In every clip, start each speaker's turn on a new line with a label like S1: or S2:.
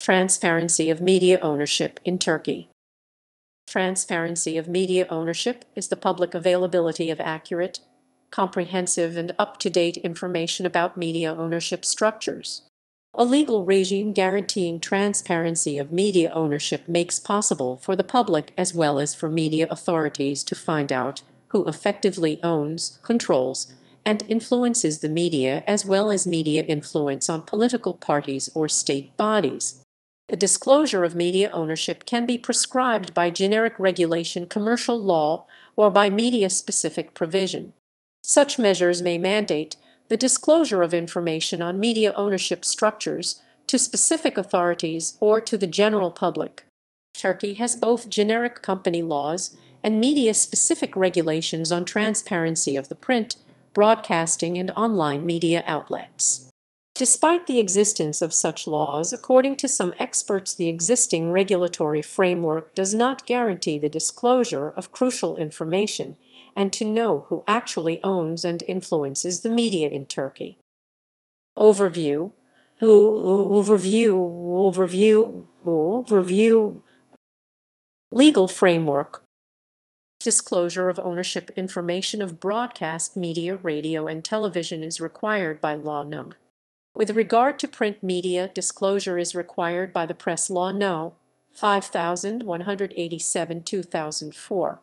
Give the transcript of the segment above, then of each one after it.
S1: Transparency of media ownership in Turkey. Transparency of media ownership is the public availability of accurate, comprehensive, and up-to-date information about media ownership structures. A legal regime guaranteeing transparency of media ownership makes possible for the public as well as for media authorities to find out who effectively owns, controls, and influences the media as well as media influence on political parties or state bodies. The disclosure of media ownership can be prescribed by generic regulation commercial law or by media-specific provision. Such measures may mandate the disclosure of information on media ownership structures to specific authorities or to the general public. Turkey has both generic company laws and media-specific regulations on transparency of the print, broadcasting, and online media outlets. Despite the existence of such laws, according to some experts the existing regulatory framework does not guarantee the disclosure of crucial information and to know who actually owns and influences the media in Turkey. Overview Overview Overview Overview Legal framework Disclosure of ownership information of broadcast media, radio, and television is required by law no. With regard to print media, disclosure is required by the Press Law No. 5187-2004.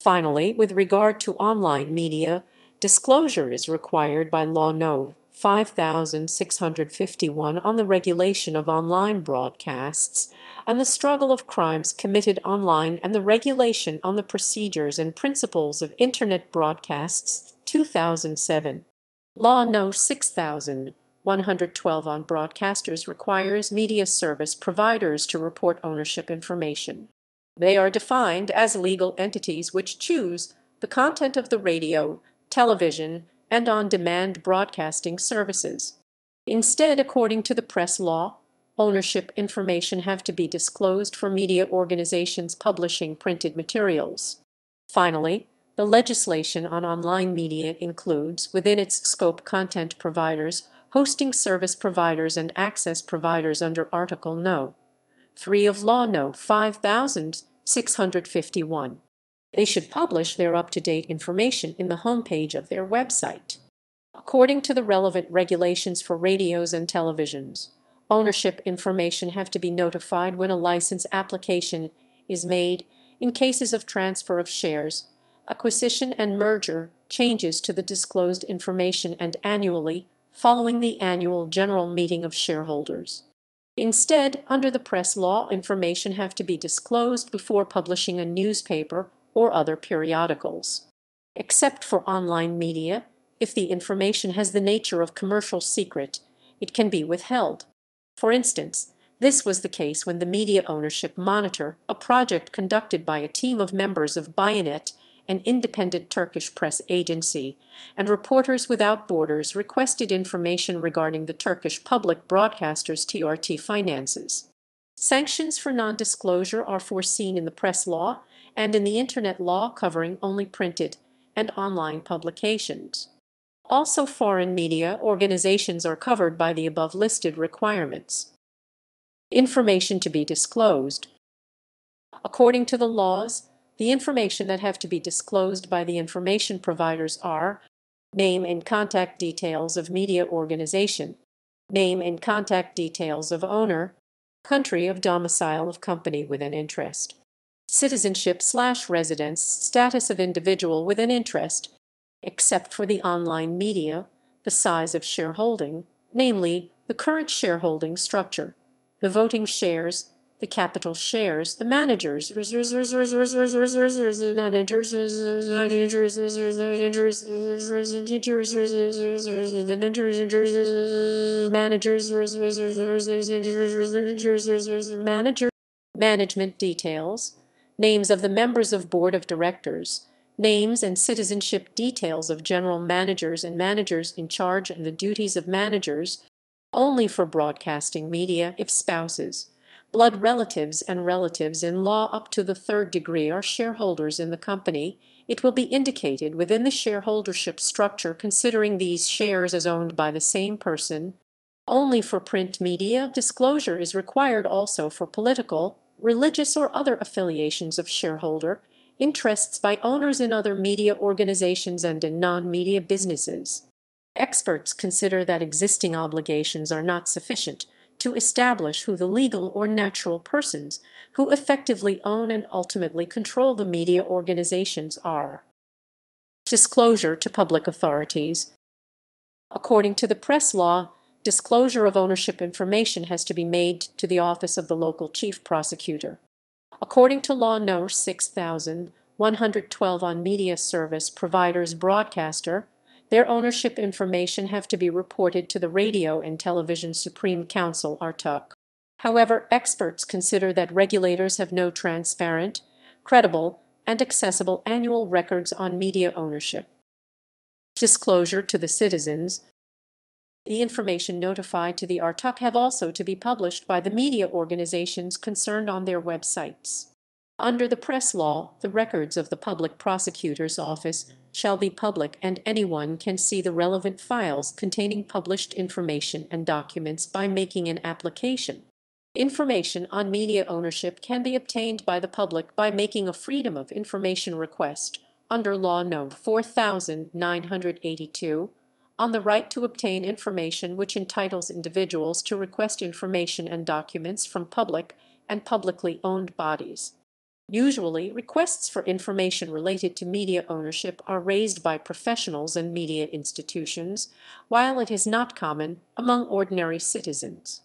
S1: Finally, with regard to online media, disclosure is required by Law No. 5651 on the regulation of online broadcasts and the struggle of crimes committed online and the regulation on the procedures and principles of Internet broadcasts 2007. Law No. 6000 112 on broadcasters requires media service providers to report ownership information. They are defined as legal entities which choose the content of the radio, television, and on-demand broadcasting services. Instead, according to the press law, ownership information have to be disclosed for media organizations publishing printed materials. Finally, the legislation on online media includes, within its scope content providers hosting service providers and access providers under Article No. 3 of Law No. 5651. They should publish their up-to-date information in the homepage of their website. According to the relevant regulations for radios and televisions, ownership information have to be notified when a license application is made in cases of transfer of shares, acquisition and merger, changes to the disclosed information and annually following the annual general meeting of shareholders. Instead, under the press law, information have to be disclosed before publishing a newspaper or other periodicals. Except for online media, if the information has the nature of commercial secret, it can be withheld. For instance, this was the case when the Media Ownership Monitor, a project conducted by a team of members of Bianet an independent Turkish press agency, and Reporters Without Borders requested information regarding the Turkish public broadcaster's TRT finances. Sanctions for non-disclosure are foreseen in the press law and in the Internet law covering only printed and online publications. Also foreign media organizations are covered by the above listed requirements. Information to be disclosed. According to the laws, the information that have to be disclosed by the information providers are name and contact details of media organization, name and contact details of owner, country of domicile of company with an interest, citizenship slash residence status of individual with an interest, except for the online media, the size of shareholding, namely the current shareholding structure, the voting shares, the capital shares, the managers, managers, manager, management details, names of the members of board of directors, names and citizenship details of general managers and managers in charge and the duties of managers, only for broadcasting media if spouses blood relatives and relatives-in-law up to the third degree are shareholders in the company, it will be indicated within the shareholdership structure considering these shares as owned by the same person Only for print media, disclosure is required also for political, religious or other affiliations of shareholder interests by owners in other media organizations and in non-media businesses. Experts consider that existing obligations are not sufficient to establish who the legal or natural persons who effectively own and ultimately control the media organizations are. Disclosure to public authorities. According to the press law, disclosure of ownership information has to be made to the office of the local chief prosecutor. According to Law No. 6112 on media service providers broadcaster, their ownership information have to be reported to the Radio and Television Supreme Council (RTÜK). However, experts consider that regulators have no transparent, credible, and accessible annual records on media ownership. Disclosure to the citizens. The information notified to the RTÜK have also to be published by the media organizations concerned on their websites. Under the press law, the records of the Public Prosecutor's Office shall be public and anyone can see the relevant files containing published information and documents by making an application. Information on media ownership can be obtained by the public by making a Freedom of Information request under Law No. 4982 on the right to obtain information which entitles individuals to request information and documents from public and publicly owned bodies. Usually, requests for information related to media ownership are raised by professionals and media institutions, while it is not common among ordinary citizens.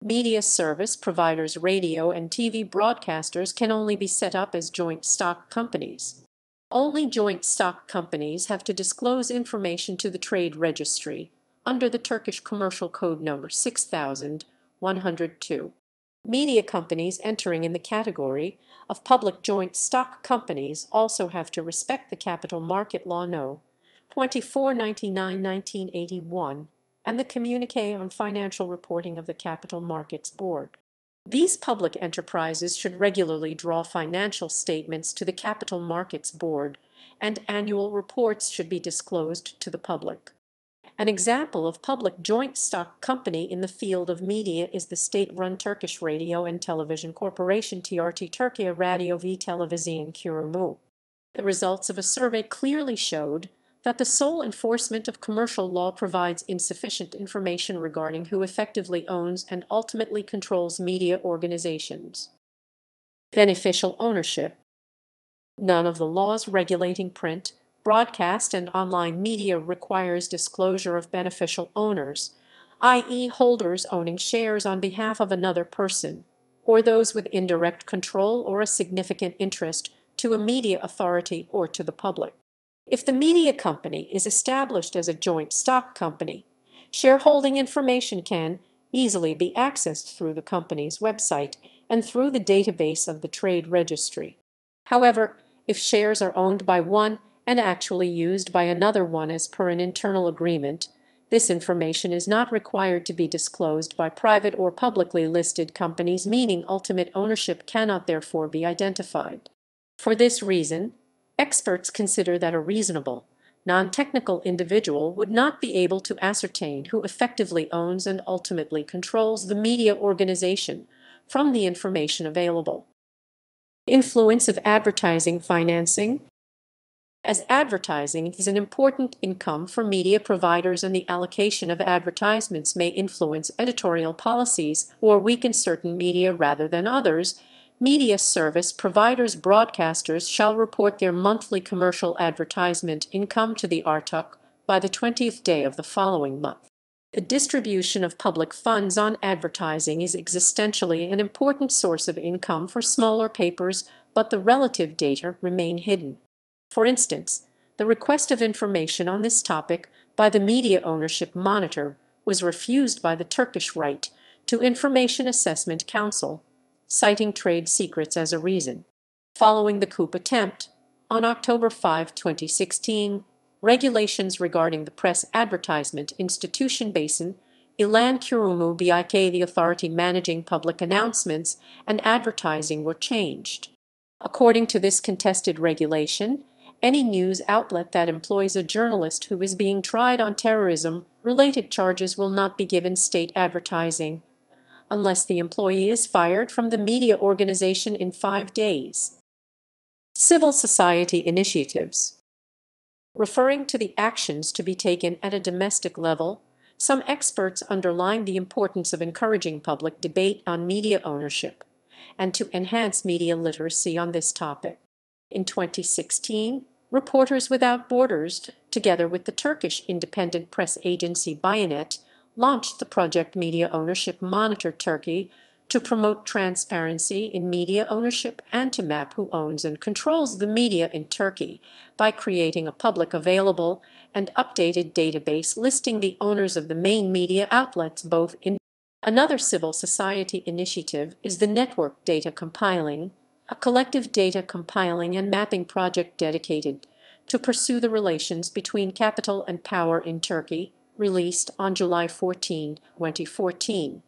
S1: Media service providers radio and TV broadcasters can only be set up as joint stock companies. Only joint stock companies have to disclose information to the trade registry under the Turkish Commercial Code number 6102. Media companies entering in the category of public joint stock companies also have to respect the Capital Market Law No. 2499-1981 and the Communique on Financial Reporting of the Capital Markets Board. These public enterprises should regularly draw financial statements to the Capital Markets Board, and annual reports should be disclosed to the public. An example of public joint stock company in the field of media is the state-run Turkish Radio and Television Corporation TRT Türkiye Radyo ve Televizyon Kurumu. The results of a survey clearly showed that the sole enforcement of commercial law provides insufficient information regarding who effectively owns and ultimately controls media organizations. Beneficial ownership. None of the laws regulating print, broadcast and online media requires disclosure of beneficial owners, i.e. holders owning shares on behalf of another person, or those with indirect control or a significant interest to a media authority or to the public. If the media company is established as a joint stock company, shareholding information can easily be accessed through the company's website and through the database of the trade registry. However, if shares are owned by one and actually used by another one as per an internal agreement, this information is not required to be disclosed by private or publicly listed companies meaning ultimate ownership cannot therefore be identified. For this reason, experts consider that a reasonable, non-technical individual would not be able to ascertain who effectively owns and ultimately controls the media organization from the information available. Influence of advertising financing as advertising is an important income for media providers and the allocation of advertisements may influence editorial policies or weaken certain media rather than others, media service providers broadcasters shall report their monthly commercial advertisement income to the RTÜK by the 20th day of the following month. The distribution of public funds on advertising is existentially an important source of income for smaller papers, but the relative data remain hidden. For instance, the request of information on this topic by the Media Ownership Monitor was refused by the Turkish Right to Information Assessment Council, citing trade secrets as a reason. Following the coup attempt, on October 5, 2016, regulations regarding the press advertisement institution Basın İlan Kurumu BIK the authority managing public announcements and advertising were changed. According to this contested regulation, any news outlet that employs a journalist who is being tried on terrorism related charges will not be given state advertising unless the employee is fired from the media organization in five days. Civil society initiatives. Referring to the actions to be taken at a domestic level, some experts underline the importance of encouraging public debate on media ownership and to enhance media literacy on this topic. In 2016, Reporters Without Borders, together with the Turkish independent press agency Bianet, launched the project Media Ownership Monitor Turkey to promote transparency in media ownership and to map who owns and controls the media in Turkey by creating a public available and updated database listing the owners of the main media outlets both in Another civil society initiative is the Network Data Compiling, a collective data compiling and mapping project dedicated to pursue the relations between capital and power in Turkey, released on July 14, 2014.